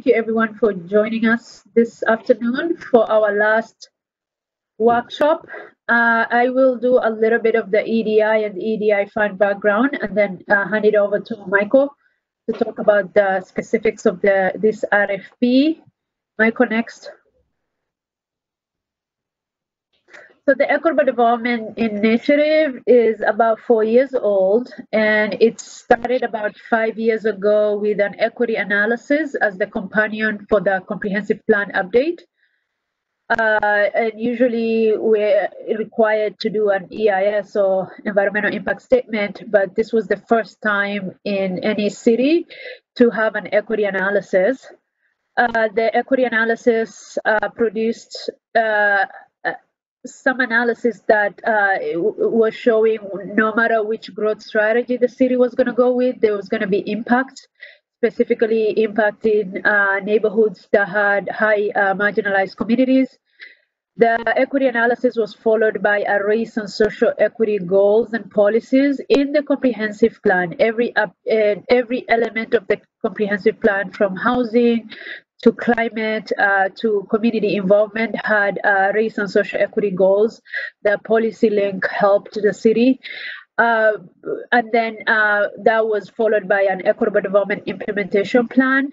thank you everyone for joining us this afternoon for our last workshop. Uh, I will do a little bit of the EDI and EDI fund background and then uh, hand it over to Michael to talk about the specifics of the this RFP. Michael, next. So the Equitable Development Initiative is about four years old, and it started about five years ago with an equity analysis as the companion for the comprehensive plan update. Uh, and usually we're required to do an EIS or environmental impact statement, but this was the first time in any city to have an equity analysis. Uh, the equity analysis uh, produced uh, some analysis that uh, was showing no matter which growth strategy the city was going to go with, there was going to be impact, specifically impacting uh, neighborhoods that had high uh, marginalized communities. The equity analysis was followed by a race and social equity goals and policies in the comprehensive plan. Every uh, every element of the comprehensive plan, from housing to climate uh, to community involvement had uh, race and social equity goals. The PolicyLink helped the city. Uh, and then uh, that was followed by an equitable development implementation plan,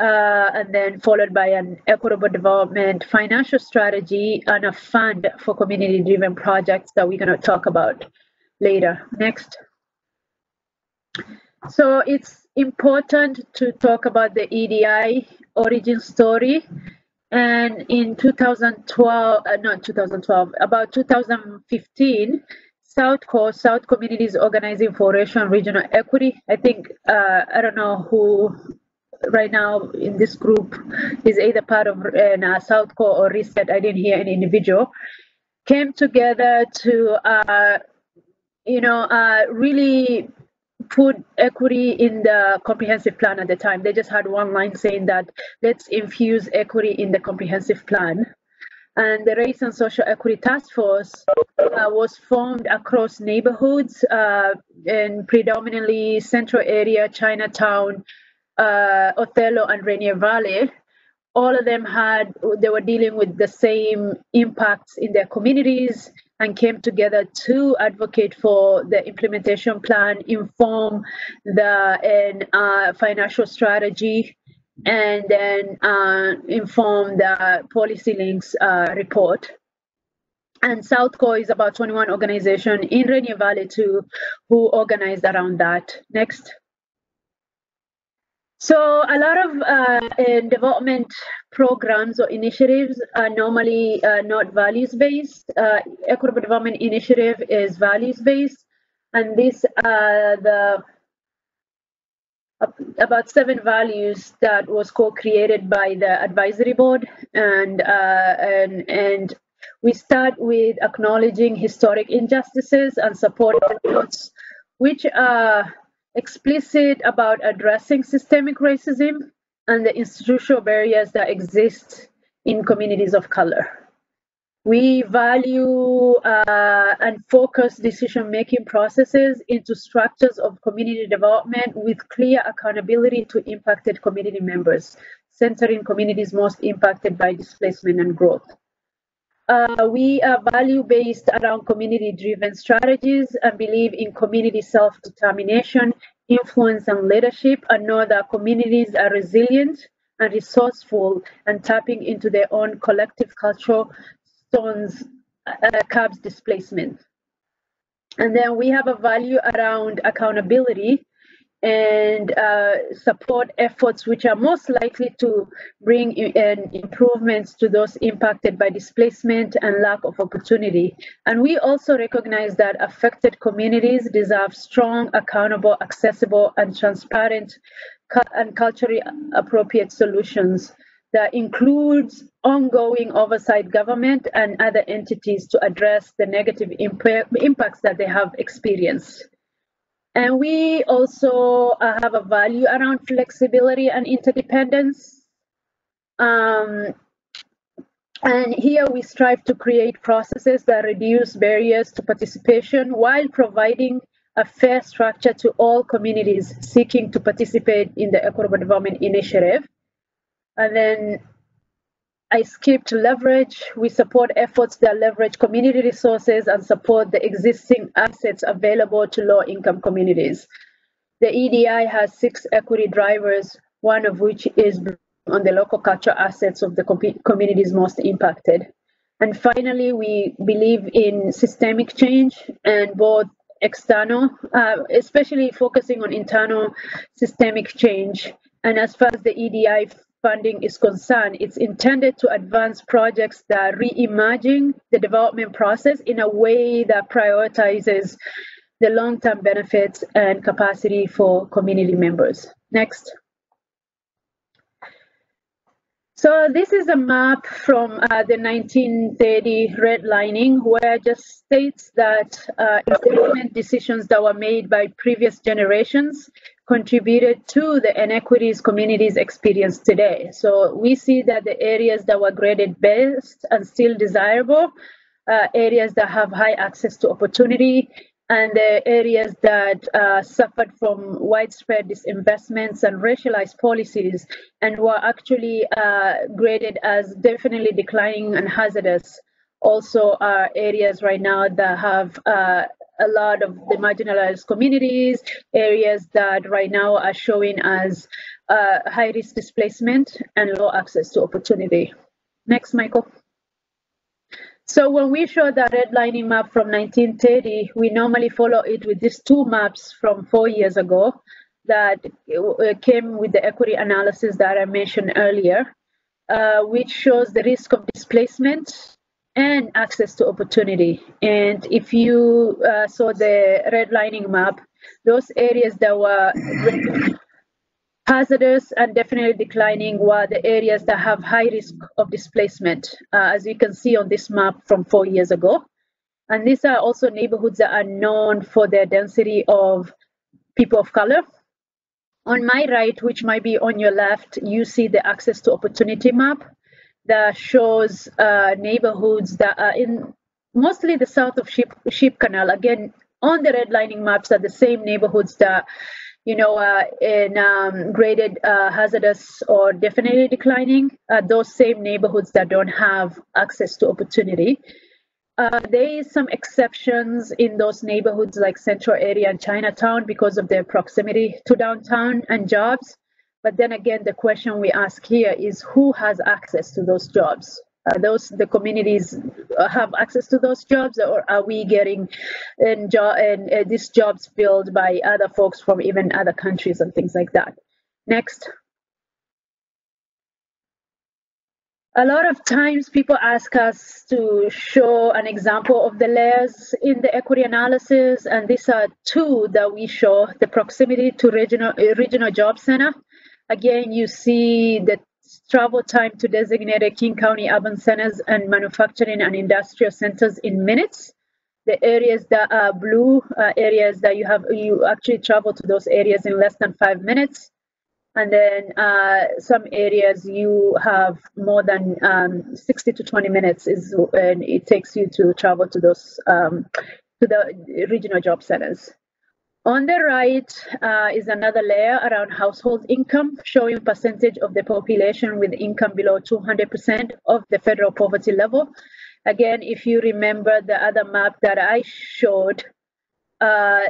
uh, and then followed by an equitable development financial strategy and a fund for community driven projects that we're going to talk about later. Next. So it's important to talk about the EDI origin story. And in 2012, uh, not 2012, about 2015, SouthCORE, South Communities Organizing for Racial and Regional Equity. I think, uh, I don't know who right now in this group is either part of uh, SouthCORE or Reset. I didn't hear any individual. Came together to, uh, you know, uh, really put equity in the comprehensive plan at the time. They just had one line saying that let's infuse equity in the comprehensive plan. And the Race and Social Equity Task Force uh, was formed across neighborhoods uh, in predominantly central area, Chinatown, uh, Othello, and Rainier Valley. All of them had, they were dealing with the same impacts in their communities and came together to advocate for the implementation plan, inform the uh, financial strategy, and then uh, inform the PolicyLink's uh, report. And Southcore is about 21 organization in Rainier Valley too, who organized around that. Next. So a lot of uh, development programs or initiatives are normally uh, not values-based. Uh, Equitable Development Initiative is values-based, and these are the about seven values that was co-created by the advisory board, and uh, and and we start with acknowledging historic injustices and support efforts, which are explicit about addressing systemic racism and the institutional barriers that exist in communities of color. We value uh, and focus decision making processes into structures of community development with clear accountability to impacted community members, centering communities most impacted by displacement and growth. Uh, we are value based around community driven strategies and believe in community self determination, influence, and leadership, and know that communities are resilient and resourceful and tapping into their own collective cultural stones uh, curbs displacement. And then we have a value around accountability and uh, support efforts which are most likely to bring in improvements to those impacted by displacement and lack of opportunity. And we also recognize that affected communities deserve strong, accountable, accessible, and transparent and culturally appropriate solutions that includes ongoing oversight government and other entities to address the negative impacts that they have experienced. And we also uh, have a value around flexibility and interdependence. Um, and here we strive to create processes that reduce barriers to participation while providing a fair structure to all communities seeking to participate in the Equitable Development Initiative. And then I skipped leverage. We support efforts that leverage community resources and support the existing assets available to low income communities. The EDI has six equity drivers, one of which is on the local cultural assets of the communities most impacted. And finally, we believe in systemic change and both external, uh, especially focusing on internal systemic change. And as far as the EDI funding is concerned, it's intended to advance projects that reimagine the development process in a way that prioritizes the long-term benefits and capacity for community members. Next. So this is a map from uh, the 1930 redlining where it just states that uh, investment decisions that were made by previous generations contributed to the inequities communities experience today. So we see that the areas that were graded best and still desirable, uh, areas that have high access to opportunity, and the areas that uh, suffered from widespread disinvestments and racialized policies and were actually uh, graded as definitely declining and hazardous also are areas right now that have uh, a lot of the marginalized communities, areas that right now are showing as uh, high risk displacement and low access to opportunity. Next, Michael. So when we show the redlining map from 1930, we normally follow it with these two maps from four years ago that uh, came with the equity analysis that I mentioned earlier, uh, which shows the risk of displacement and access to opportunity. And if you uh, saw the redlining map, those areas that were Hazardous and definitely declining were the areas that have high risk of displacement, uh, as you can see on this map from four years ago. And these are also neighborhoods that are known for their density of people of color. On my right, which might be on your left, you see the access to opportunity map that shows uh, neighborhoods that are in mostly the south of Ship, Ship Canal. Again, on the redlining maps are the same neighborhoods that you know, uh, in um, graded uh, hazardous or definitely declining, uh, those same neighborhoods that don't have access to opportunity. Uh, there is some exceptions in those neighborhoods like Central Area and Chinatown because of their proximity to downtown and jobs. But then again, the question we ask here is who has access to those jobs? uh, those the communities uh, have access to those jobs or are we getting in jo- and uh, these jobs filled by other folks from even other countries and things like that? Next. A lot of times people ask us to show an example of the layers in the equity analysis and these are two that we show the proximity to regional regional job center again you see the travel time to designated King County urban centers and manufacturing and industrial centers in minutes. The areas that are blue uh, areas that you have, you actually travel to those areas in less than five minutes. And then uh, some areas you have more than um, 60 to 20 minutes is and it takes you to travel to those um, to the regional job centers. On the right uh, is another layer around household income, showing percentage of the population with income below 200% of the federal poverty level. Again, if you remember the other map that I showed uh,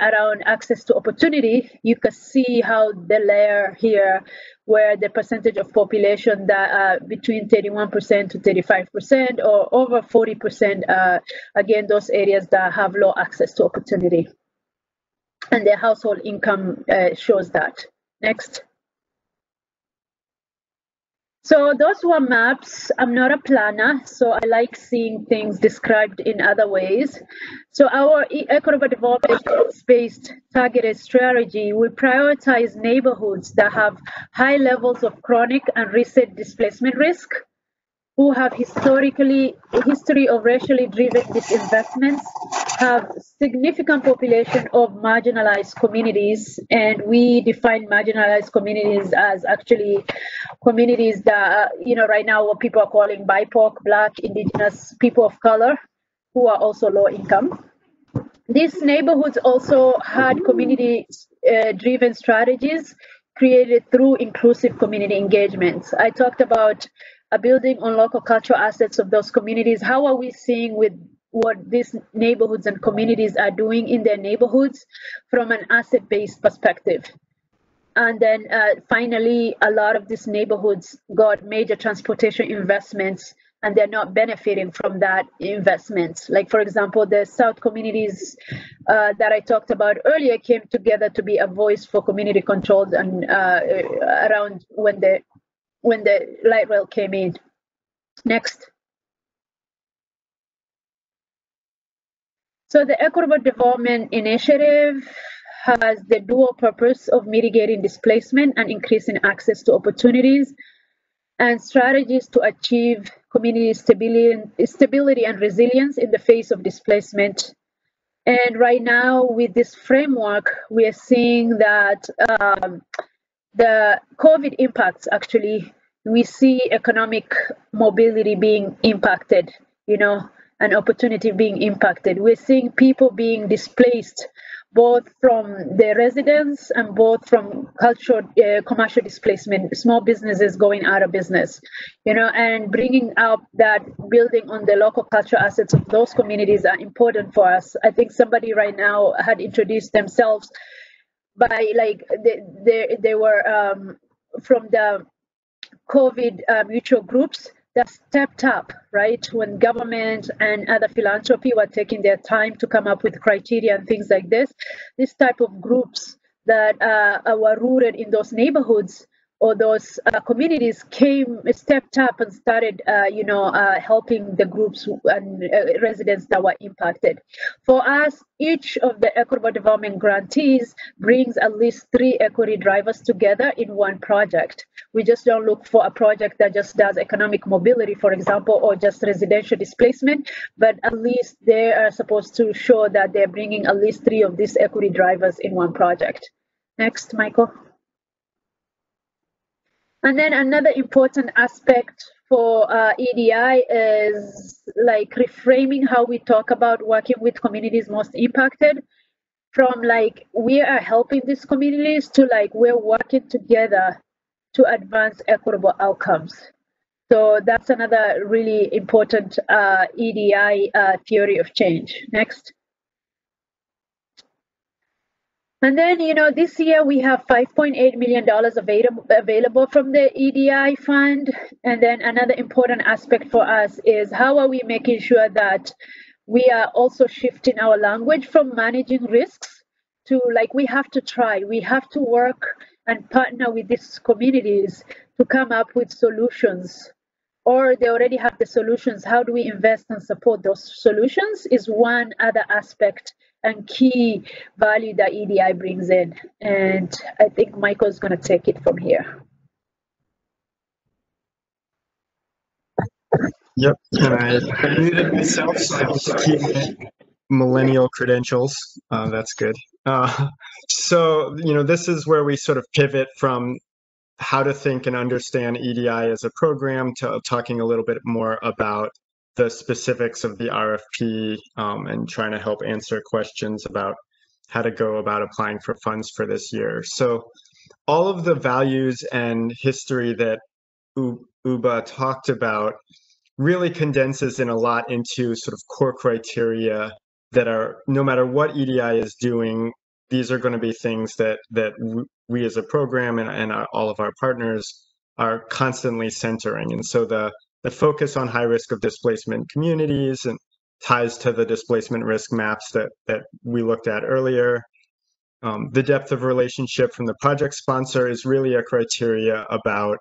around access to opportunity, you can see how the layer here, where the percentage of population that are between 31% to 35% or over 40%, uh, again, those areas that have low access to opportunity and their household income uh, shows that. Next. So those were maps. I'm not a planner, so I like seeing things described in other ways. So our equitable development based targeted strategy will prioritize neighborhoods that have high levels of chronic and recent displacement risk, who have historically history of racially driven disinvestments, have significant population of marginalized communities, and we define marginalized communities as actually communities that you know right now what people are calling BIPOC, Black, Indigenous, people of color, who are also low income. These neighborhoods also had community-driven uh, strategies created through inclusive community engagements. I talked about building on local cultural assets of those communities. How are we seeing with what these neighborhoods and communities are doing in their neighborhoods from an asset-based perspective? And then uh, finally, a lot of these neighborhoods got major transportation investments and they're not benefiting from that investment. Like, for example, the South communities uh, that I talked about earlier came together to be a voice for community controlled and uh, around when the when the light rail came in. Next. So the Equitable Development Initiative has the dual purpose of mitigating displacement and increasing access to opportunities and strategies to achieve community stability, stability and resilience in the face of displacement. And right now, with this framework, we are seeing that um, the COVID impacts actually, we see economic mobility being impacted, you know, and opportunity being impacted. We're seeing people being displaced both from their residence and both from cultural uh, commercial displacement small businesses going out of business you know and bringing up that building on the local cultural assets of those communities are important for us i think somebody right now had introduced themselves by like they they, they were um, from the covid uh, mutual groups that stepped up, right? When government and other philanthropy were taking their time to come up with criteria and things like this, this type of groups that uh, were rooted in those neighborhoods or those uh, communities came stepped up and started uh, you know uh, helping the groups and uh, residents that were impacted. For us each of the equitable development grantees brings at least three equity drivers together in one project. We just don't look for a project that just does economic mobility for example or just residential displacement but at least they are supposed to show that they're bringing at least three of these equity drivers in one project. Next michael and then another important aspect for uh, EDI is like reframing how we talk about working with communities most impacted from like we are helping these communities to like we're working together to advance equitable outcomes. So that's another really important uh, EDI uh, theory of change. Next. And then, you know, this year we have $5.8 million available, available from the EDI fund. And then another important aspect for us is how are we making sure that we are also shifting our language from managing risks to like we have to try, we have to work and partner with these communities to come up with solutions or they already have the solutions. How do we invest and support those solutions is one other aspect and key value that EDI brings in. And I think Michael's going to take it from here. Yep, I muted myself, so I keep millennial credentials. Uh, that's good. Uh, so, you know, this is where we sort of pivot from how to think and understand EDI as a program to talking a little bit more about the specifics of the RFP um, and trying to help answer questions about how to go about applying for funds for this year. So all of the values and history that Uba talked about really condenses in a lot into sort of core criteria that are no matter what EDI is doing, these are going to be things that that we as a program and, and our, all of our partners are constantly centering. And so the the focus on high risk of displacement communities and ties to the displacement risk maps that, that we looked at earlier. Um, the depth of relationship from the project sponsor is really a criteria about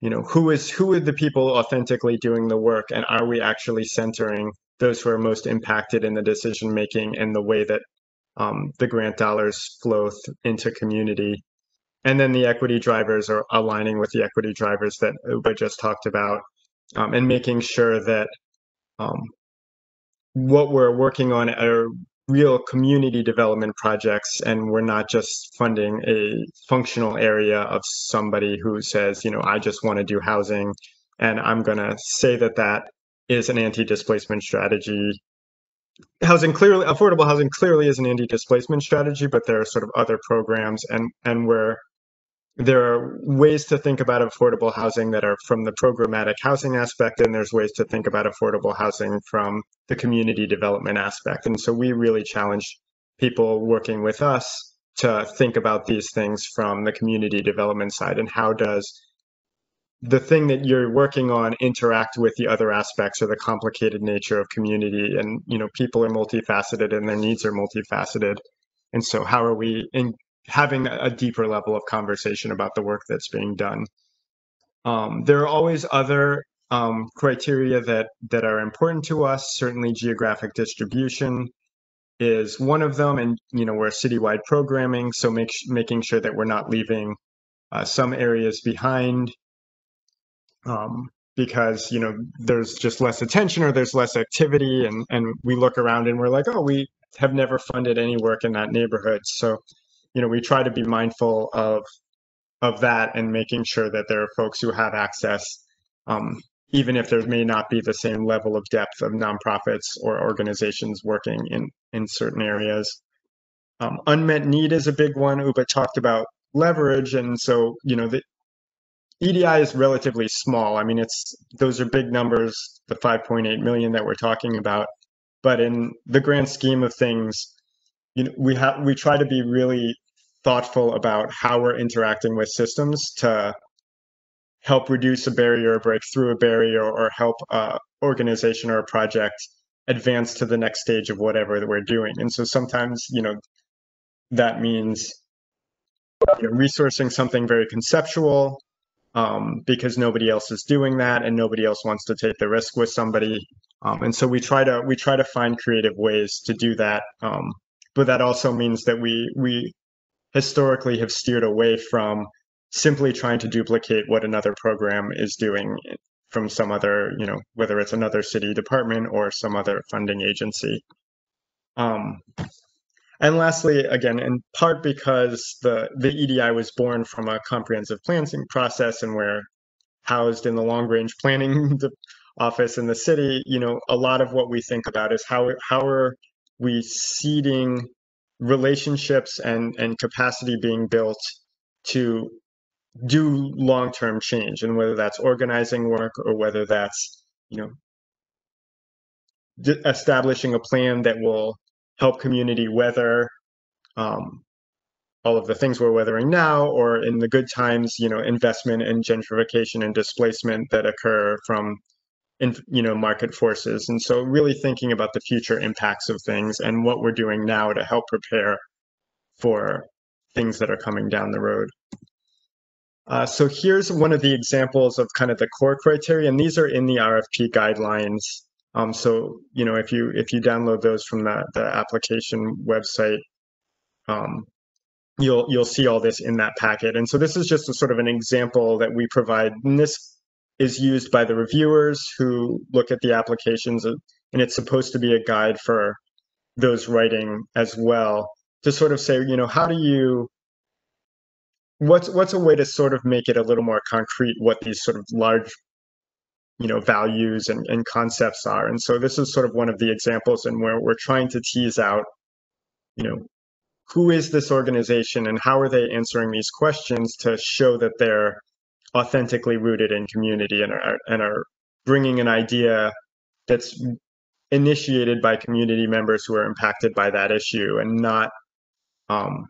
you know who is who are the people authentically doing the work and are we actually centering those who are most impacted in the decision making and the way that um, the grant dollars flow into community and then the equity drivers are aligning with the equity drivers that Uba just talked about um, and making sure that um, what we're working on are real community development projects and we're not just funding a functional area of somebody who says you know i just want to do housing and i'm going to say that that is an anti-displacement strategy. Housing clearly affordable housing clearly is an anti-displacement strategy but there are sort of other programs and and we're there are ways to think about affordable housing that are from the programmatic housing aspect, and there's ways to think about affordable housing from the community development aspect. And so we really challenge people working with us to think about these things from the community development side and how does the thing that you're working on interact with the other aspects or the complicated nature of community and you know people are multifaceted and their needs are multifaceted and so how are we in having a deeper level of conversation about the work that's being done. Um, there are always other um, criteria that that are important to us. Certainly geographic distribution is one of them and you know we're citywide programming so make, making sure that we're not leaving uh, some areas behind um, because you know there's just less attention or there's less activity and and we look around and we're like oh we have never funded any work in that neighborhood. So you know we try to be mindful of of that and making sure that there are folks who have access um, even if there may not be the same level of depth of nonprofits or organizations working in in certain areas um, unmet need is a big one uba talked about leverage and so you know the EDI is relatively small. I mean, it's those are big numbers, the 5.8 million that we're talking about. But in the grand scheme of things, you know, we have we try to be really thoughtful about how we're interacting with systems to help reduce a barrier or break through a barrier or help a organization or a project advance to the next stage of whatever that we're doing. And so sometimes, you know, that means you know, resourcing something very conceptual um, because nobody else is doing that and nobody else wants to take the risk with somebody. Um, and so we try to we try to find creative ways to do that. Um, but that also means that we we historically have steered away from simply trying to duplicate what another program is doing from some other, you know, whether it's another city department or some other funding agency. Um, and lastly, again, in part because the, the EDI was born from a comprehensive planning process and we're housed in the long range planning office in the city, you know, a lot of what we think about is how, how are we seeding relationships and, and capacity being built to do long-term change. And whether that's organizing work or whether that's you know establishing a plan that will help community weather um, all of the things we're weathering now, or in the good times, you know, investment and gentrification and displacement that occur from, in, you know, market forces. And so, really thinking about the future impacts of things and what we're doing now to help prepare for things that are coming down the road. Uh, so here's one of the examples of kind of the core criteria, and these are in the RFP guidelines um, so you know if you if you download those from the the application website, um, you'll you'll see all this in that packet. And so this is just a sort of an example that we provide. And this is used by the reviewers who look at the applications, and it's supposed to be a guide for those writing as well to sort of say, you know, how do you what's what's a way to sort of make it a little more concrete what these sort of large you know values and, and concepts are? And so this is sort of one of the examples and where we're trying to tease out you know who is this organization and how are they answering these questions to show that they're authentically rooted in community and are, and are bringing an idea that's initiated by community members who are impacted by that issue and not um,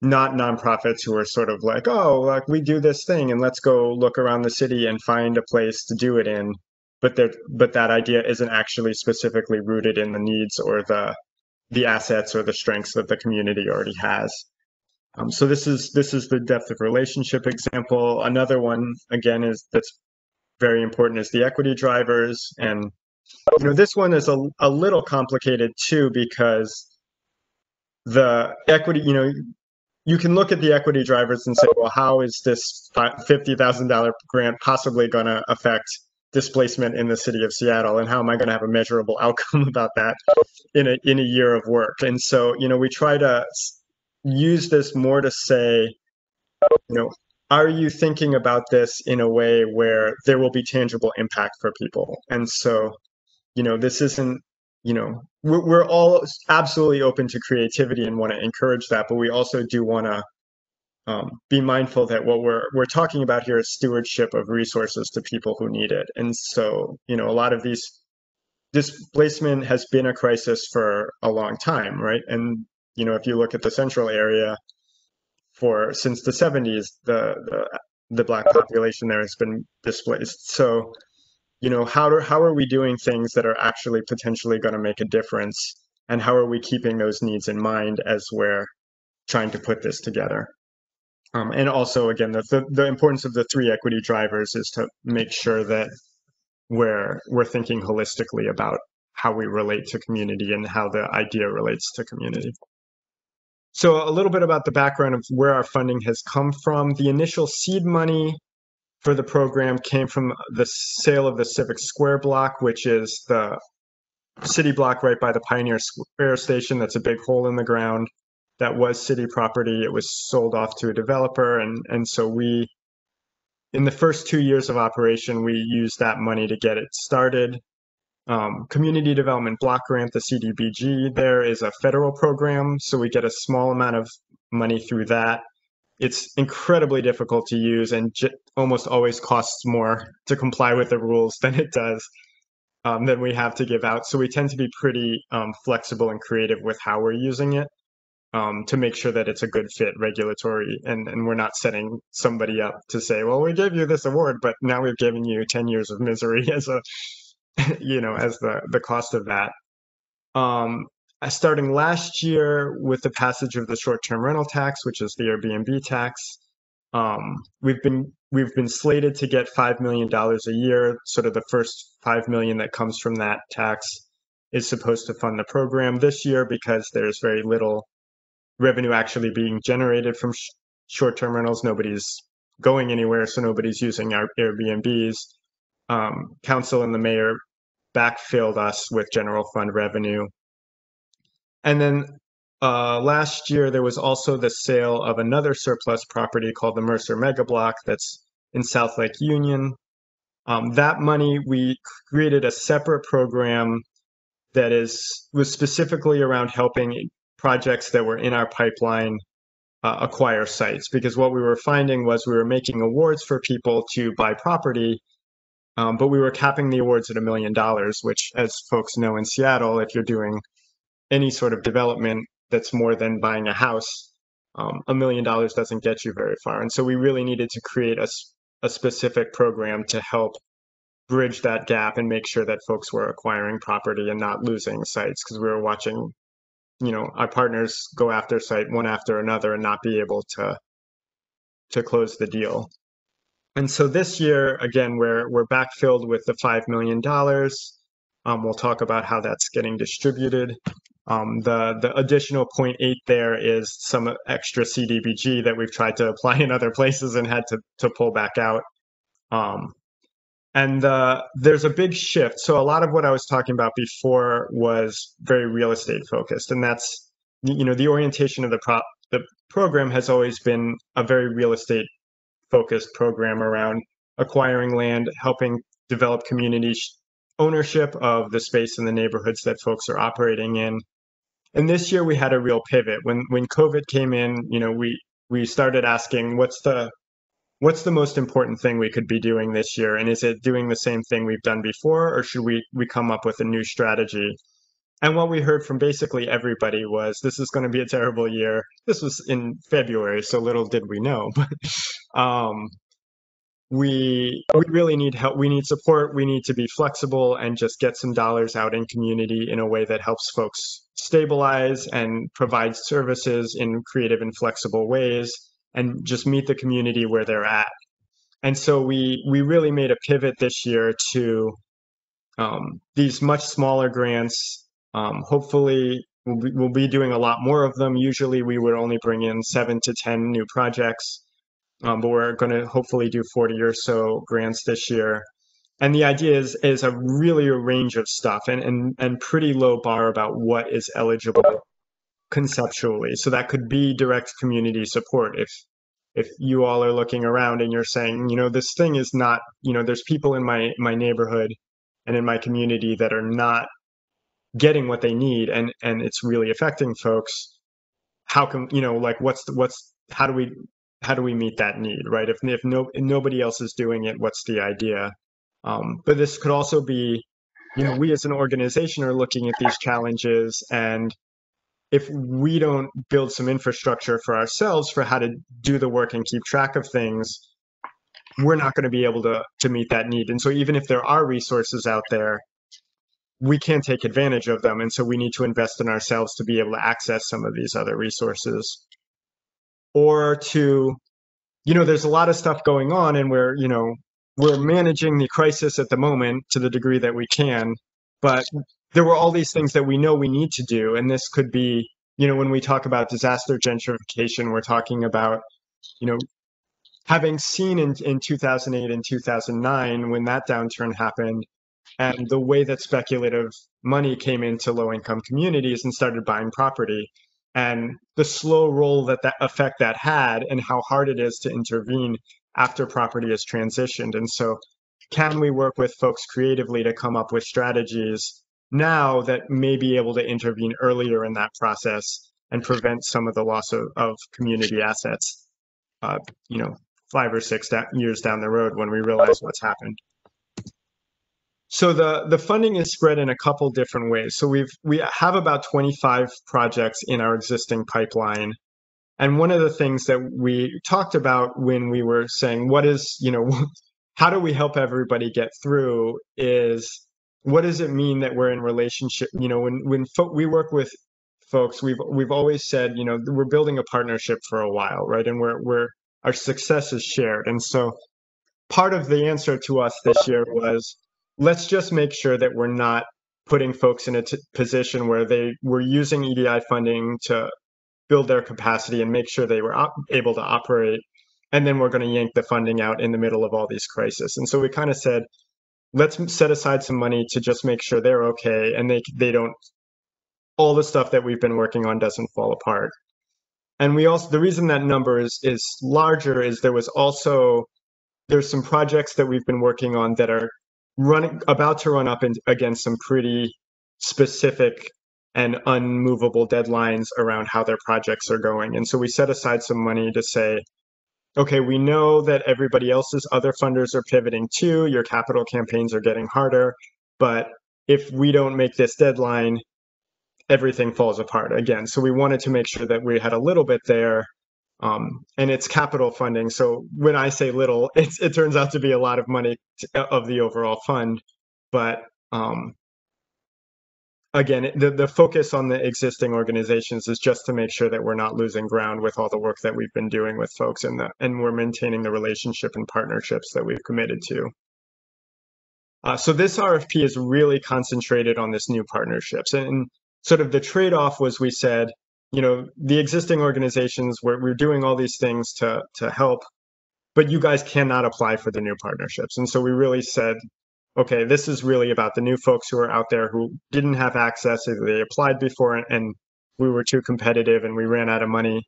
not nonprofits who are sort of like, oh, like we do this thing and let's go look around the city and find a place to do it in. But that but that idea isn't actually specifically rooted in the needs or the the assets or the strengths that the community already has. Um, so this is this is the depth of relationship example. Another one again is that's very important is the equity drivers. And you know this one is a, a little complicated too because the equity, you know, you can look at the equity drivers and say, well, how is this $50,000 grant possibly going to affect displacement in the city of Seattle? And how am I going to have a measurable outcome about that in a, in a year of work? And so, you know, we try to use this more to say, you know, are you thinking about this in a way where there will be tangible impact for people? And so, you know, this isn't you know we're, we're all absolutely open to creativity and want to encourage that but we also do want to um, be mindful that what we're we're talking about here is stewardship of resources to people who need it. And so, you know, a lot of these displacement has been a crisis for a long time, right? And you know, if you look at the central area for since the 70s, the the, the black population there has been displaced. So, you know, how do, how are we doing things that are actually potentially going to make a difference? And how are we keeping those needs in mind as we're trying to put this together? Um, and also, again, the, the, the importance of the three equity drivers is to make sure that we're we're thinking holistically about how we relate to community and how the idea relates to community. So a little bit about the background of where our funding has come from. The initial seed money for the program came from the sale of the Civic Square block, which is the city block right by the Pioneer Square station. That's a big hole in the ground. That was city property. It was sold off to a developer, and and so we, in the first two years of operation, we used that money to get it started. Um, community Development Block Grant, the CDBG, there is a federal program, so we get a small amount of money through that. It's incredibly difficult to use and j- almost always costs more to comply with the rules than it does um, than we have to give out. So we tend to be pretty um, flexible and creative with how we're using it um, to make sure that it's a good fit regulatory and, and we're not setting somebody up to say, well, we gave you this award, but now we've given you 10 years of misery as a, you know, as the, the cost of that. Um, starting last year with the passage of the short-term rental tax, which is the Airbnb tax, um, we've been we've been slated to get five million dollars a year. Sort of the first five million that comes from that tax is supposed to fund the program this year because there's very little revenue actually being generated from sh- short-term rentals. Nobody's going anywhere, so nobody's using our Airbnbs. Um, council and the mayor backfilled us with general fund revenue. And then uh, last year, there was also the sale of another surplus property called the Mercer Mega Block that's in South Lake Union. Um, that money, we created a separate program that is was specifically around helping projects that were in our pipeline uh, acquire sites because what we were finding was we were making awards for people to buy property um, but we were capping the awards at a million dollars which as folks know in seattle if you're doing any sort of development that's more than buying a house um, a million dollars doesn't get you very far. And so we really needed to create a, a specific program to help bridge that gap and make sure that folks were acquiring property and not losing sites because we were watching you know our partners go after site one after another and not be able to to close the deal and so this year again we're we're backfilled with the five million dollars. Um, we'll talk about how that's getting distributed. Um, the the additional 0.8 there is some extra cdbg that we've tried to apply in other places and had to to pull back out. Um, and uh, there's a big shift. So a lot of what I was talking about before was very real estate focused, and that's you know the orientation of the prop the program has always been a very real estate focused program around acquiring land, helping develop community ownership of the space in the neighborhoods that folks are operating in. And this year we had a real pivot when when COVID came in. You know we we started asking what's the what's the most important thing we could be doing this year and is it doing the same thing we've done before or should we we come up with a new strategy and what we heard from basically everybody was this is going to be a terrible year this was in february so little did we know but um, we we really need help we need support we need to be flexible and just get some dollars out in community in a way that helps folks stabilize and provide services in creative and flexible ways and just meet the community where they're at. And so we we really made a pivot this year to um, these much smaller grants. Um, hopefully, we'll be, we'll be doing a lot more of them. Usually, we would only bring in seven to ten new projects, um, but we're going to hopefully do forty or so grants this year. And the idea is is a really a range of stuff and and and pretty low bar about what is eligible conceptually. So that could be direct community support if if you all are looking around and you're saying, you know, this thing is not, you know, there's people in my my neighborhood and in my community that are not getting what they need and and it's really affecting folks. How can, you know, like what's the, what's how do we how do we meet that need, right? If if no if nobody else is doing it, what's the idea? Um, but this could also be, you know, we as an organization are looking at these challenges, and if we don't build some infrastructure for ourselves for how to do the work and keep track of things, we're not going to be able to to meet that need. And so even if there are resources out there, we can't take advantage of them. And so we need to invest in ourselves to be able to access some of these other resources. Or to, you know, there's a lot of stuff going on and we're, you know, we're managing the crisis at the moment to the degree that we can. But there were all these things that we know we need to do. And this could be, you know, when we talk about disaster gentrification, we're talking about, you know, having seen in, in 2008 and 2009 when that downturn happened and the way that speculative money came into low income communities and started buying property and the slow roll that that effect that had and how hard it is to intervene after property is transitioned. And so can we work with folks creatively to come up with strategies now that may be able to intervene earlier in that process and prevent some of the loss of, of community assets uh, you know five or six da- years down the road when we realize what's happened so the the funding is spread in a couple different ways. So we've we have about 25 projects in our existing pipeline. And one of the things that we talked about when we were saying what is, you know, how do we help everybody get through is what does it mean that we're in relationship, you know, when when fo- we work with folks, we've we've always said, you know, we're building a partnership for a while, right? And we're we're our success is shared. And so part of the answer to us this year was let's just make sure that we're not putting folks in a t- position where they were using EDI funding to build their capacity and make sure they were op- able to operate. And then we're going to yank the funding out in the middle of all these crises. And so we kind of said, let's set aside some money to just make sure they're okay and they they don't all the stuff that we've been working on doesn't fall apart. And we also the reason that number is is larger is there was also there's some projects that we've been working on that are running about to run up in, against some pretty specific and unmovable deadlines around how their projects are going. And so we set aside some money to say, okay, we know that everybody else's other funders are pivoting too. Your capital campaigns are getting harder. But if we don't make this deadline, everything falls apart again. So we wanted to make sure that we had a little bit there um, and it's capital funding. So when I say little, it turns out to be a lot of money to, of the overall fund. But um, again, the, the focus on the existing organizations is just to make sure that we're not losing ground with all the work that we've been doing with folks and the, and we're maintaining the relationship and partnerships that we've committed to. Uh, so this RFP is really concentrated on this new partnerships and sort of the trade-off was we said, you know the existing organizations we're, we're doing all these things to to help but you guys cannot apply for the new partnerships. And so we really said okay this is really about the new folks who are out there who didn't have access either they applied before and we were too competitive and we ran out of money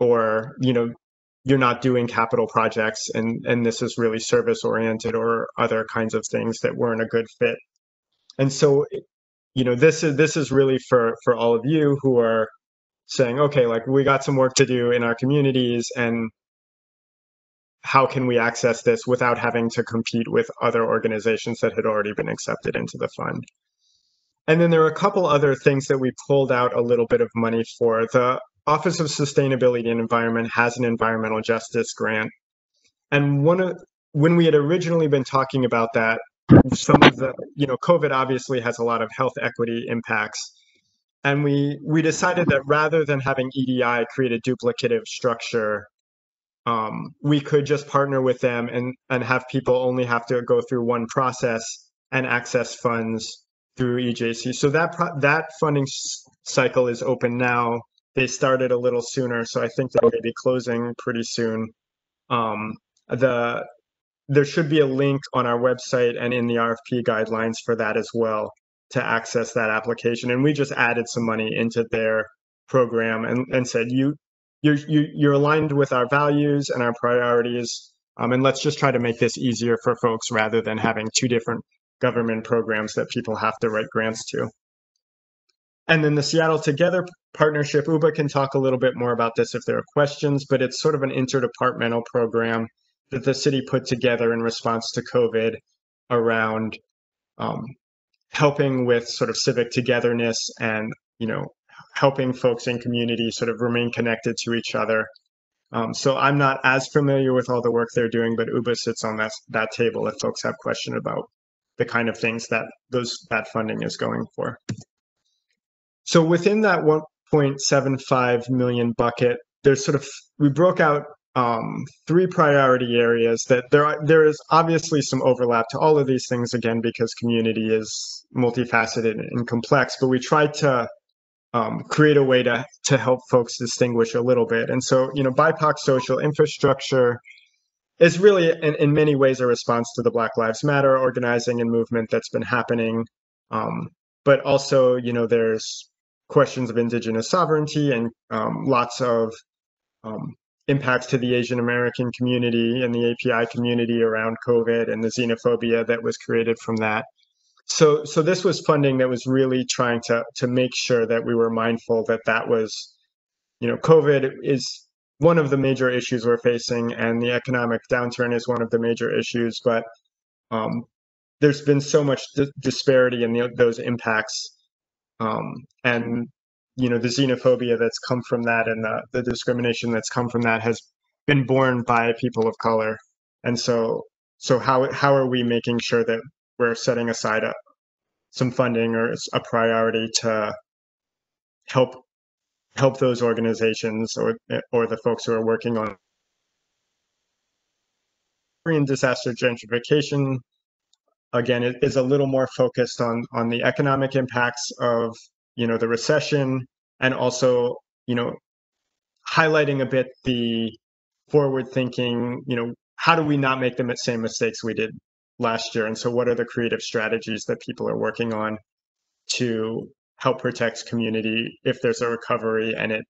or you know you're not doing capital projects and and this is really service oriented or other kinds of things that weren't a good fit. And so you know this is this is really for for all of you who are saying, okay, like we got some work to do in our communities and how can we access this without having to compete with other organizations that had already been accepted into the fund? And then there are a couple other things that we pulled out a little bit of money for. The Office of Sustainability and Environment has an environmental justice grant. And one of when we had originally been talking about that, some of the, you know, COVID obviously has a lot of health equity impacts and we we decided that rather than having EDI create a duplicative structure, um, we could just partner with them and and have people only have to go through one process and access funds through EJC. So that that funding cycle is open now. They started a little sooner, so I think they may be closing pretty soon. Um, the there should be a link on our website and in the RFP guidelines for that as well to access that application. And we just added some money into their program and, and said, you, you're, you, you're aligned with our values and our priorities. Um, and let's just try to make this easier for folks rather than having two different government programs that people have to write grants to. and then the Seattle Together partnership, Uba can talk a little bit more about this if there are questions, but it's sort of an interdepartmental program that the city put together in response to COVID around um, helping with sort of civic togetherness and, you know, helping folks in community sort of remain connected to each other. Um, so I'm not as familiar with all the work they're doing, but Uba sits on that, that table if folks have question about the kind of things that those that funding is going for. So within that 1.75 million bucket, there's sort of we broke out um, three priority areas that there are, there is obviously some overlap to all of these things again because community is multifaceted and complex, but we try to um, create a way to to help folks distinguish a little bit. And so, you know, BIPOC social infrastructure is really in, in many ways a response to the Black Lives Matter organizing and movement that's been happening. Um, but also, you know, there's questions of indigenous sovereignty and um, lots of um, impacts to the Asian American community and the API community around COVID and the xenophobia that was created from that. So, so this was funding that was really trying to to make sure that we were mindful that that was, you know, COVID is one of the major issues we're facing, and the economic downturn is one of the major issues. But um, there's been so much di- disparity in the, those impacts um, and you know the xenophobia that's come from that and the, the discrimination that's come from that has been borne by people of color. And so so how how are we making sure that we're setting aside a, some funding or a priority to help help those organizations or or the folks who are working on Korean disaster gentrification? Again it is a little more focused on on the economic impacts of you know the recession and also you know highlighting a bit the forward thinking you know how do we not make the same mistakes we did last year? And so what are the creative strategies that people are working on to help protect community if there's a recovery and it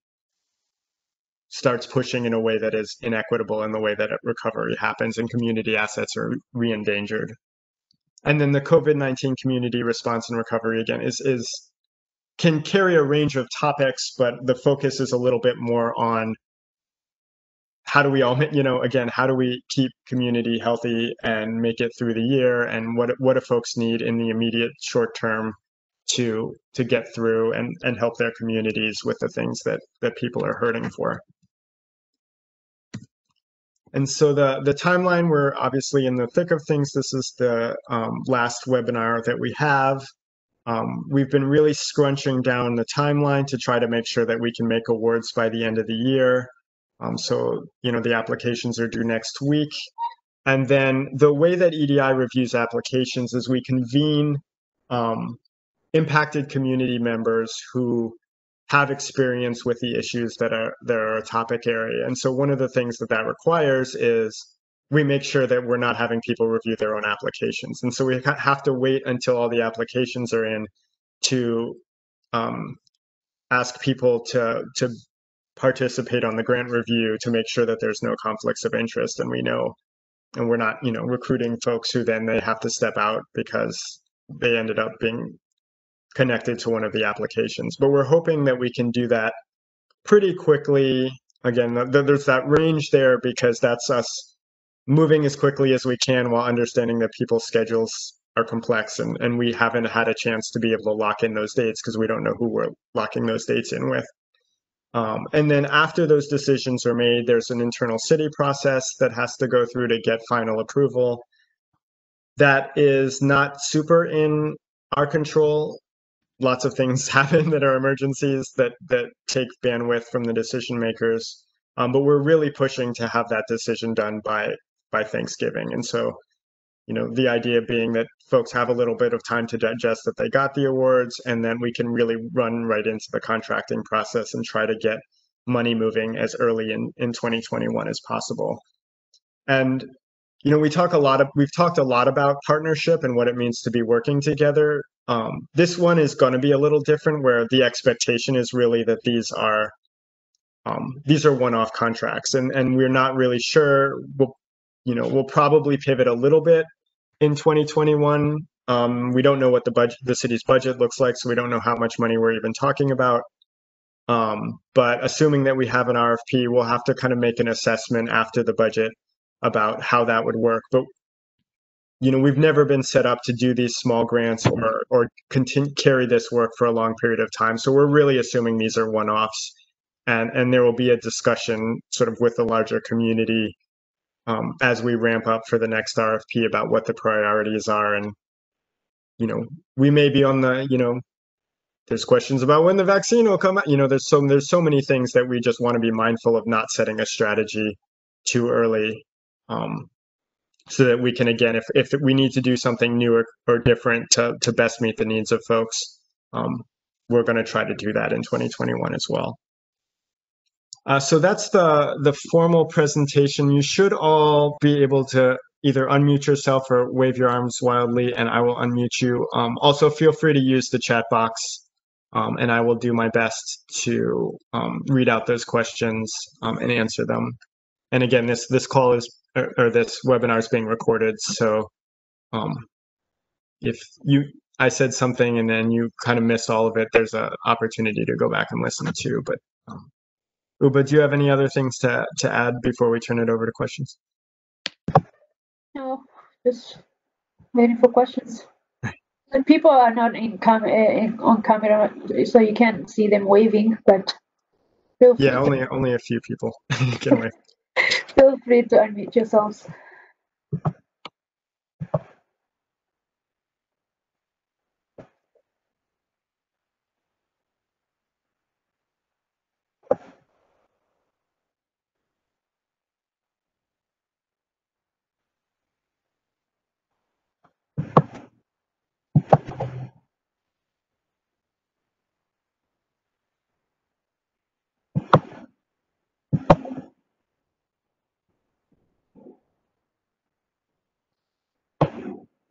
starts pushing in a way that is inequitable in the way that recovery happens and community assets are re-endangered? And then the COVID-19 community response and recovery again is is can carry a range of topics, but the focus is a little bit more on how do we all you know again how do we keep community healthy and make it through the year and what what do folks need in the immediate short term to to get through and and help their communities with the things that that people are hurting for and so the, the timeline, we're obviously in the thick of things. This is the um, last webinar that we have. Um, we've been really scrunching down the timeline to try to make sure that we can make awards by the end of the year. Um, so, you know, the applications are due next week. And then the way that EDI reviews applications is we convene um, impacted community members who have experience with the issues that are that are a topic area. And so one of the things that that requires is we make sure that we're not having people review their own applications. And so we have to wait until all the applications are in to um, ask people to to participate on the grant review to make sure that there's no conflicts of interest and we know and we're not you know recruiting folks who then they have to step out because they ended up being connected to one of the applications. But we're hoping that we can do that pretty quickly. Again, there's that range there because that's us moving as quickly as we can while understanding that people's schedules are complex and, and we haven't had a chance to be able to lock in those dates because we don't know who we're locking those dates in with. Um, and then after those decisions are made, there's an internal city process that has to go through to get final approval. That is not super in our control lots of things happen that are emergencies that that take bandwidth from the decision makers. Um, but we're really pushing to have that decision done by by Thanksgiving. And so, you know, the idea being that folks have a little bit of time to digest that they got the awards, and then we can really run right into the contracting process and try to get money moving as early in, in 2021 as possible. And you know, we talk a lot of we've talked a lot about partnership and what it means to be working together. Um, this one is going to be a little different, where the expectation is really that these are um, these are one-off contracts, and and we're not really sure. We'll, you know, we'll probably pivot a little bit in 2021 Um, we don't know what the budget, the city's budget looks like, so we don't know how much money we're even talking about. Um, but assuming that we have an RFP, we'll have to kind of make an assessment after the budget about how that would work. But you know, we've never been set up to do these small grants or or continue carry this work for a long period of time. So we're really assuming these are one-offs, and and there will be a discussion sort of with the larger community um, as we ramp up for the next RFP about what the priorities are. And you know, we may be on the you know, there's questions about when the vaccine will come out. You know, there's so there's so many things that we just want to be mindful of not setting a strategy too early. Um, so that we can again if, if we need to do something new or, or different to, to best meet the needs of folks um, we're going to try to do that in 2021 as well uh, so that's the the formal presentation you should all be able to either unmute yourself or wave your arms wildly and i will unmute you um, also feel free to use the chat box um, and i will do my best to um, read out those questions um, and answer them and again this this call is or, or this webinar is being recorded. So um, if you I said something and then you kind of missed all of it, there's an opportunity to go back and listen to. But um, Uba, do you have any other things to, to add before we turn it over to questions? No, just waiting for questions. And people are not in, cam- in on camera, so you can't see them waving, but yeah, only only a few people can wave. Feel free to unmute yourselves.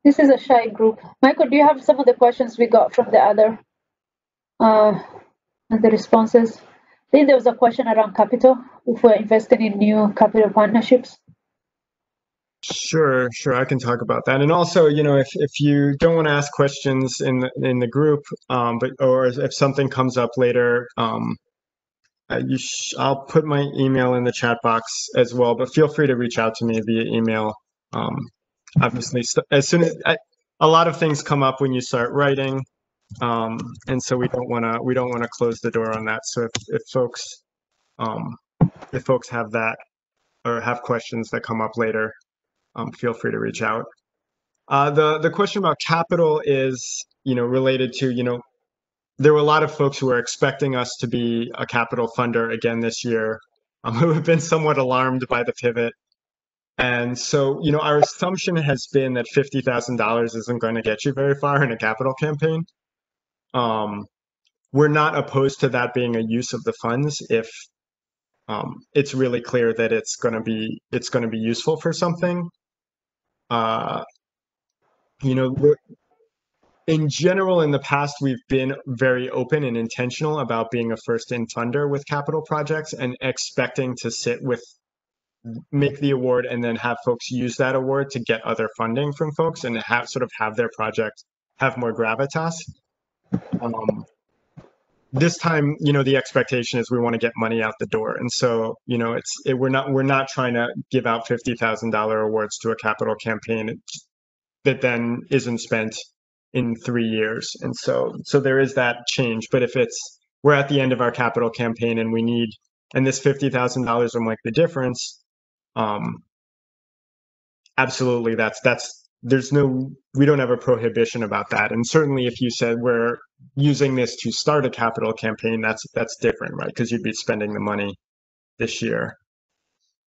This is a shy group. Michael, do you have some of the questions we got from the other uh, and the responses? I think there was a question around capital, if we're investing in new capital partnerships. Sure, sure. I can talk about that. And also, you know, if, if you don't want to ask questions in the, in the group, um, but or if something comes up later, um, uh, I'll put my email in the chat box as well. But feel free to reach out to me via email. Um, obviously as soon as I, a lot of things come up when you start writing um, and so we don't want to we don't want to close the door on that. So if, if folks um, if folks have that or have questions that come up later um, feel free to reach out. Uh, the the question about capital is you know related to you know there were a lot of folks who were expecting us to be a capital funder again this year um, who have been somewhat alarmed by the pivot and so, you know, our assumption has been that $50,000 isn't going to get you very far in a capital campaign. Um, we're not opposed to that being a use of the funds if um, it's really clear that it's going to be it's going to be useful for something. Uh, you know, in general, in the past, we've been very open and intentional about being a first in funder with capital projects and expecting to sit with make the award and then have folks use that award to get other funding from folks and have sort of have their project have more gravitas. Um, this time, you know, the expectation is we want to get money out the door, and so you know, it's it, we're not we're not trying to give out fifty thousand dollar awards to a capital campaign that then isn't spent in three years, and so so there is that change. But if it's we're at the end of our capital campaign and we need and this fifty thousand dollars will make the difference, um, absolutely that's that's there's no we don't have a prohibition about that. And certainly if you said we're using this to start a capital campaign that's that's different right? Because you'd be spending the money this year.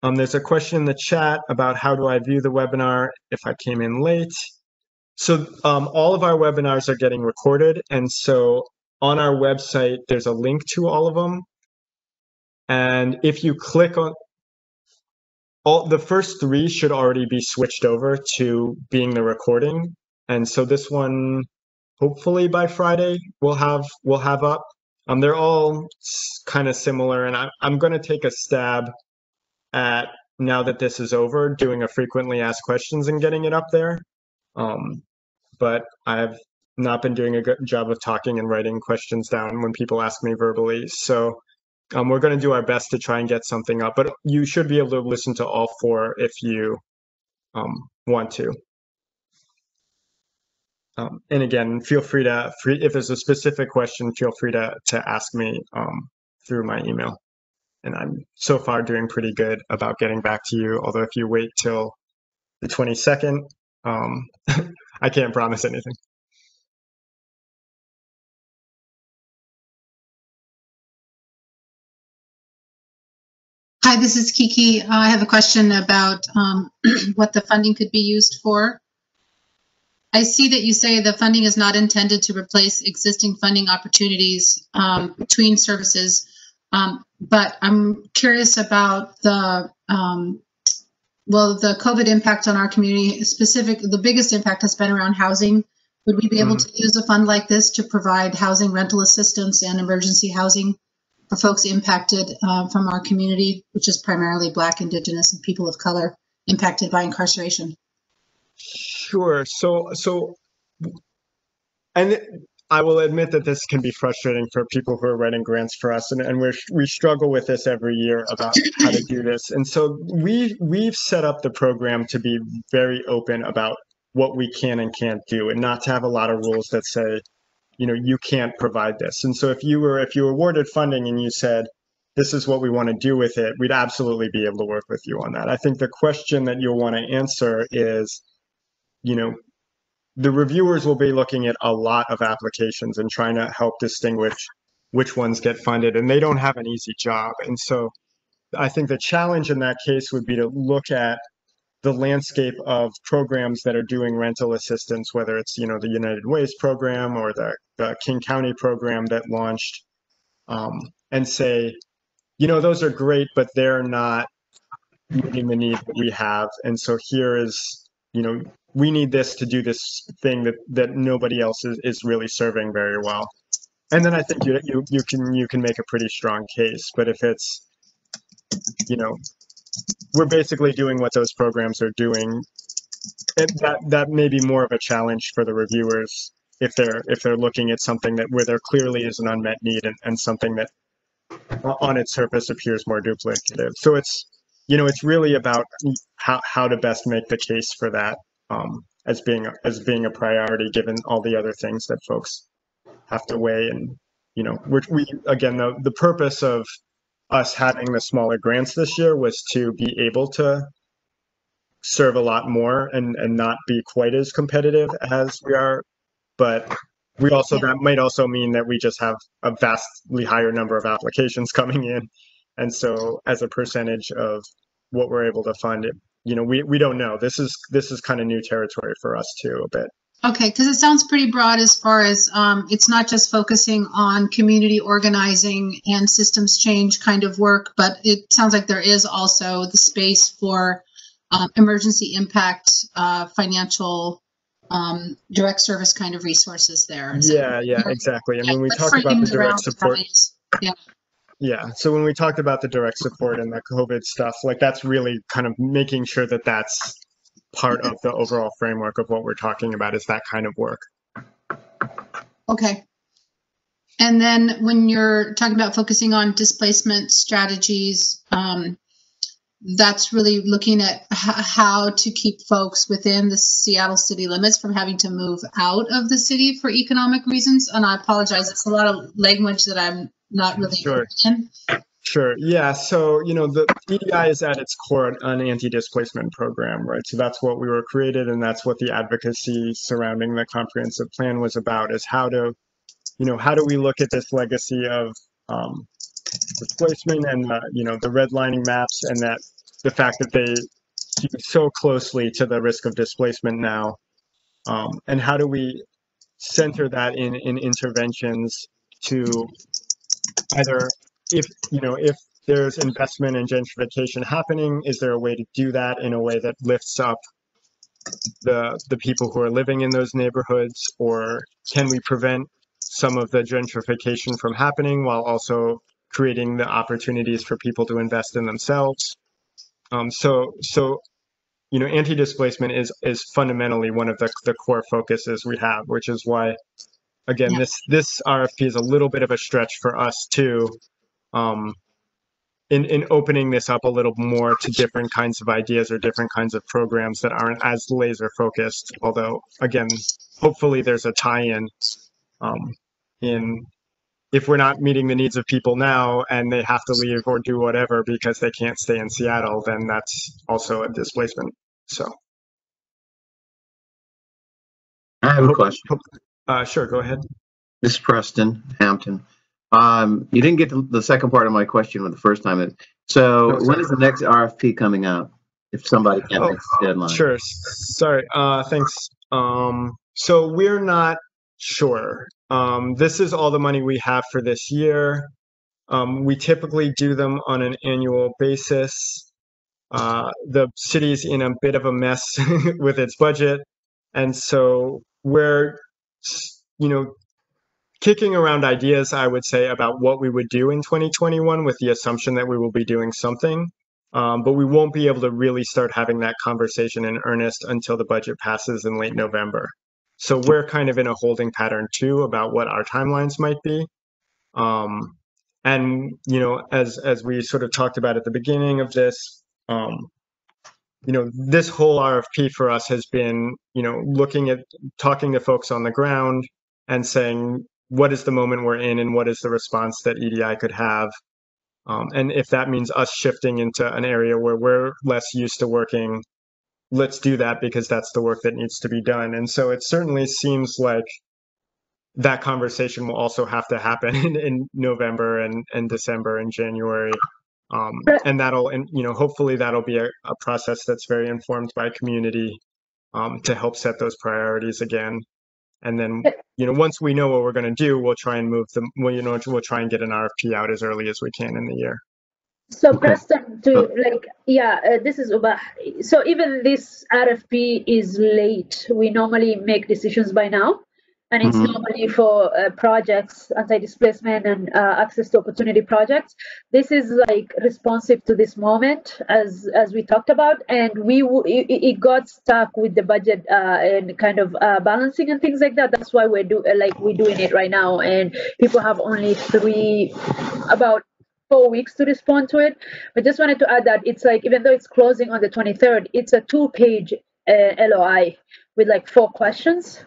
Um, there's a question in the chat about how do i view the webinar if i came in late? So um, all of our webinars are getting recorded and so on our website there's a link to all of them. And if you click on all the first three should already be switched over to being the recording. And so this one, hopefully by Friday, we'll have we'll have up. Um, they're all kind of similar, and I, I'm going to take a stab at now that this is over, doing a frequently asked questions and getting it up there. Um, but I've not been doing a good job of talking and writing questions down when people ask me verbally. So um, we're going to do our best to try and get something up, but you should be able to listen to all four if you um, want to. Um, and again, feel free to free if there's a specific question, feel free to to ask me um, through my email. And I'm so far doing pretty good about getting back to you. Although if you wait till the 22nd, um, I can't promise anything. Hi, this is Kiki. Uh, I have a question about um, what the funding could be used for. I see that you say the funding is not intended to replace existing funding opportunities um, between services, um, but I'm curious about the um, well, the COVID impact on our community. Specific, the biggest impact has been around housing. Would we be able Mhm. to use a fund like this to provide housing rental assistance and emergency housing for folks impacted uh, from our community, which is primarily Black, Indigenous, and people of color impacted by incarceration? Sure. So, so, and I will admit that this can be frustrating for people who are writing grants for us, and, and we we struggle with this every year about how to do this. And so we we've set up the program to be very open about what we can and can't do, and not to have a lot of rules that say, you know, you can't provide this. And so if you were if you awarded funding and you said, this is what we want to do with it, we'd absolutely be able to work with you on that. I think the question that you'll want to answer is you know, the reviewers will be looking at a lot of applications and trying to help distinguish which ones get funded, and they don't have an easy job. And so I think the challenge in that case would be to look at the landscape of programs that are doing rental assistance, whether it's, you know, the United Ways program or the, the King County program that launched, um, and say, you know, those are great, but they're not meeting the need that we have. And so here is, you know, we need this to do this thing that that nobody else is, is really serving very well. And then I think you you you can you can make a pretty strong case. But if it's, you know, we're basically doing what those programs are doing, And that that may be more of a challenge for the reviewers if they're if they're looking at something that where there clearly is an unmet need and, and something that on its surface appears more duplicative. So it's you know it's really about how how to best make the case for that um, as being as being a priority given all the other things that folks have to weigh and you know we again the the purpose of us having the smaller grants this year was to be able to serve a lot more and and not be quite as competitive as we are. But we also that might also mean that we just have a vastly higher number of applications coming in. And so as a percentage of what we're able to fund it you know we we don't know. This is this is kind of new territory for us too a bit Okay, because it sounds pretty broad as far as um, it's not just focusing on community organizing and systems change kind of work, but it sounds like there is also the space for um, emergency impact, uh, financial, um, direct service kind of resources there. So- yeah yeah exactly i mean we talked about the direct support yeah. Yeah. So when we talked about the direct support and the COVID stuff, like that's really kind of making sure that that's part of the overall framework of what we're talking about is that kind of work. Okay. And then when you're talking about focusing on displacement strategies, um, that's really looking at how to keep folks within the Seattle city limits from having to move out of the city for economic reasons. And I apologize, it's a lot of language that I'm not really Sure. in. Sure. Yeah. So, you know, the EDI is at its core an anti-displacement program, right? So that's what we were created and that's what the advocacy surrounding the comprehensive plan was about is how to, you know, how do we look at this legacy of um, displacement and, uh, you know, the redlining maps and that the fact that they keep so closely to the risk of displacement now. Um, and how do we center that in, in interventions to either if you know if there's investment and gentrification happening is there a way to do that in a way that lifts up the the people who are living in those neighborhoods or can we prevent some of the gentrification from happening while also creating the opportunities for people to invest in themselves um, so so you know, anti-displacement is is fundamentally one of the the core focuses we have, which is why, again, Yeah. this this RFP is a little bit of a stretch for us too. Um, in in opening this up a little more to different kinds of ideas or different kinds of programs that aren't as laser focused. Although, again, hopefully there's a tie-in um, in if we're not meeting the needs of people now and they have to leave or do whatever because they can't stay in Seattle, then that's also a displacement. So, I have a question. uh, sure, go ahead. This is Preston Hampton. Um, you didn't get the second part of my question with the first time. So No, when is the next RFP coming out? If somebody can't Oh, make the deadline. Sure. Sorry. Uh, thanks. Um, so we're not sure. Um, this is all the money we have for this year. Um, we typically do them on an annual basis. Uh, the city's in a bit of a mess with its budget. And so we're, you know, kicking around ideas, I would say, about what we would do in 2021 with the assumption that we will be doing something. Um, but we won't be able to really start having that conversation in earnest until the budget passes in late November. So we're kind of in a holding pattern too about what our timelines might be. Um, and you know, as as we sort of talked about at the beginning of this, um, you know, this whole RFP for us has been, you know, looking at talking to folks on the ground and saying what is the moment we're in and what is the response that EDI could have um, and if that means us shifting into an area where we're less used to working, let's do that because that's the work that needs to be done. And so it certainly seems like that conversation will also have to happen in, in November and, and December and January. Um, and that'll, and you know, hopefully that'll be a, a process that's very informed by community um, to help set those priorities again. And then, you know, once we know what we're going to do, we'll try and move them. Well, you know, we'll try and get an RFP out as early as we can in the year. So Okay. Preston, to like, yeah, uh, this is Uba. So even this RFP is late. We normally make decisions by now, and it's Mhm. normally for uh, projects, anti-displacement and uh, access to opportunity projects. This is like responsive to this moment, as as we talked about, and we w- it, it- got stuck with the budget uh, and kind of uh, balancing and things like that. That's why we're do uh, like we're doing it right now, and people have only three about four weeks to respond to it. But just wanted to add that it's like even though it's closing on the 23rd, it's a two-page uh, LOI with like four questions,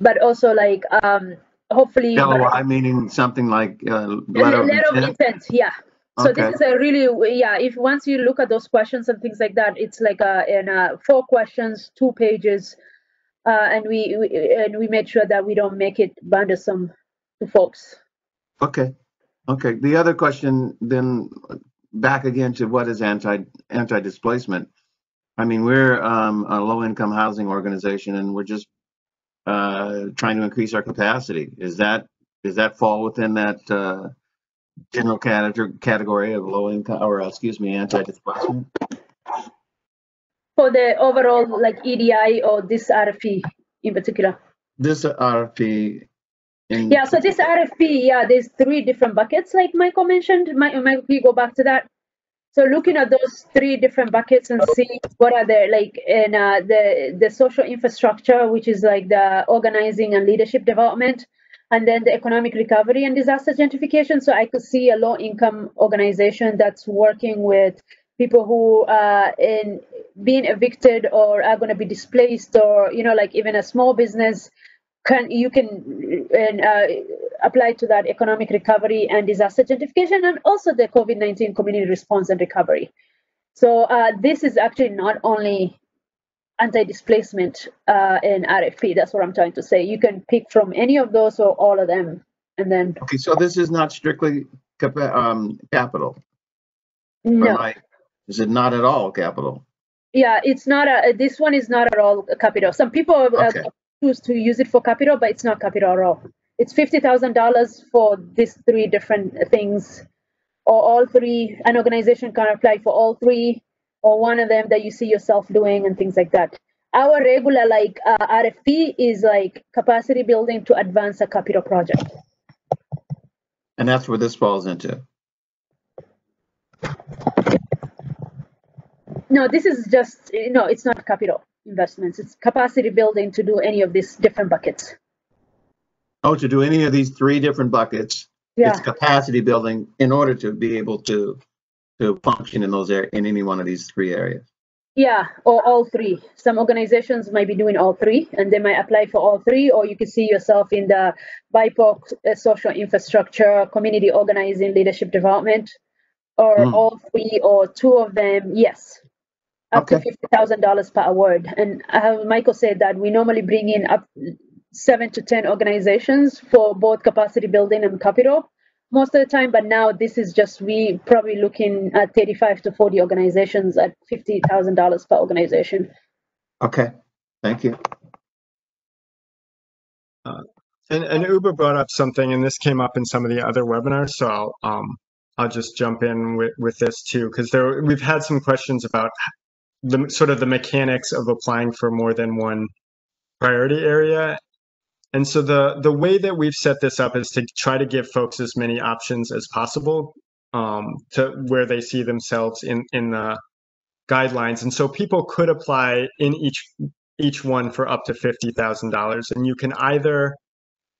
but also like um hopefully LOI meaning something like uh, a letter of letter of intent? intent. Yeah. So Okay. this is a really yeah. If once you look at those questions and things like that, it's like a in a four questions, two pages, uh, and we, we and we made sure that we don't make it burdensome to folks. Okay, okay. The other question then, back again to what is anti, anti-displacement? I mean, we're um, a low-income housing organization and we're just uh, trying to increase our capacity. Is that, does that fall within that uh, general category, category of low income, or uh, excuse me, anti-displacement? For the overall like EDI or this RFP in particular. This RFP. Yeah, so this RFP, yeah, there's three different buckets, like Michael mentioned. Michael, you go back to that? So looking at those three different buckets and see what are the like in uh, the the social infrastructure, which is like the organizing and leadership development, and then the economic recovery and disaster gentrification. So I could see a low income organization that's working with people who are in being evicted or are going to be displaced, or you know, like even a small business can you can and uh, apply to that economic recovery and disaster gentrification and also the covid-19 community response and recovery so uh, this is actually not only anti-displacement uh, in rfp that's what i'm trying to say you can pick from any of those or all of them and then Okay, so this is not strictly capa- um, capital? no I- Is it not at all capital? yeah it's not a this one is not at all capital some people uh, Okay. Choose to use it for capital but it's not capital at all. It's $50000 for these three different things or all three an organization can apply for all three or one of them that you see yourself doing and things like that. Our regular like uh, rfp is like capacity building to advance a capital project. And that's where this falls into. No, this is just, no, it's not capital investments. It's capacity building to do any of these different buckets. Oh, to do any of these three different buckets, Yeah, it's capacity building in order to be able to, to function in those, ar- in any one of these three areas. yeah, or all three. Some organizations might be doing all three and they might apply for all three, or you could see yourself in the BIPOC uh, social infrastructure, community organizing, leadership development, or Mm. all three or two of them, yes. Up to $50,000 per award. And uh, Michael said that we normally bring in up seven to 10 organizations for both capacity building and capital most of the time, but now this is just, we probably looking at 35 to 40 organizations at $50,000 per organization. Okay, thank you. And, and Uba brought up something, and this came up in some of the other webinars, so I'll, um, I'll just jump in with, with this too, because there, we've had some questions about the sort of the mechanics of applying for more than one priority area. And so the, the way that we've set this up is to try to give folks as many options as possible um, to where they see themselves in, in the guidelines. And so people could apply in each each one for up to $50,000. And you can either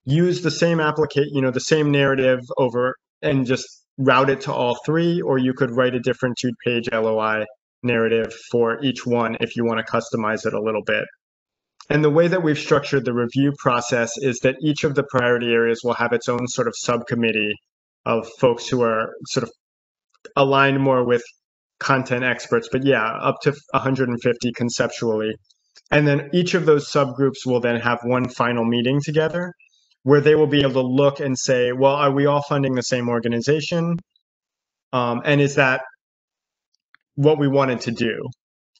use the same applicate, you know, the same narrative over and just route it to all three, or you could write a different two page LOI narrative for each one if you want to customize it a little bit. And the way that we've structured the review process is that each of the priority areas will have its own sort of subcommittee of folks who are sort of aligned more with content experts, but yeah, up to 150 conceptually. And then each of those subgroups will then have one final meeting together where they will be able to look and say, well, are we all funding the same organization? Um, and is that what we wanted to do?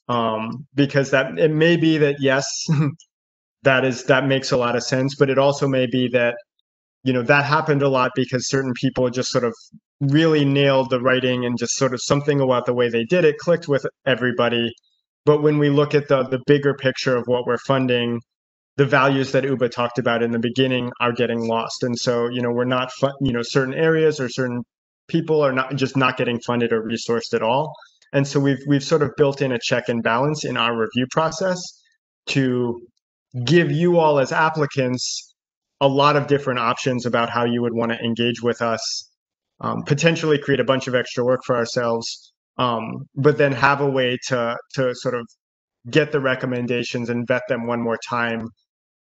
Um, because that it may be that yes, that is that makes a lot of sense, but it also may be that you know that happened a lot because certain people just sort of really nailed the writing and just sort of something about the way they did it clicked with everybody. But when we look at the the bigger picture of what we're funding the values that uba talked about in the beginning are getting lost. And so you know we're not you know certain areas or certain people are not just not getting funded or resourced at all and so we've we've sort of built in a check and balance in our review process to give you all as applicants a lot of different options about how you would want to engage with us um, potentially create a bunch of extra work for ourselves um, but then have a way to to sort of get the recommendations and vet them one more time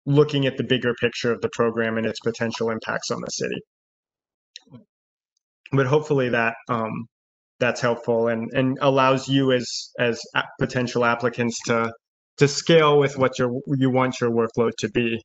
looking at the bigger picture of the program and its potential impacts on the city. But hopefully that um, that's helpful and and allows you as as potential applicants to to scale with what your you want your workload to be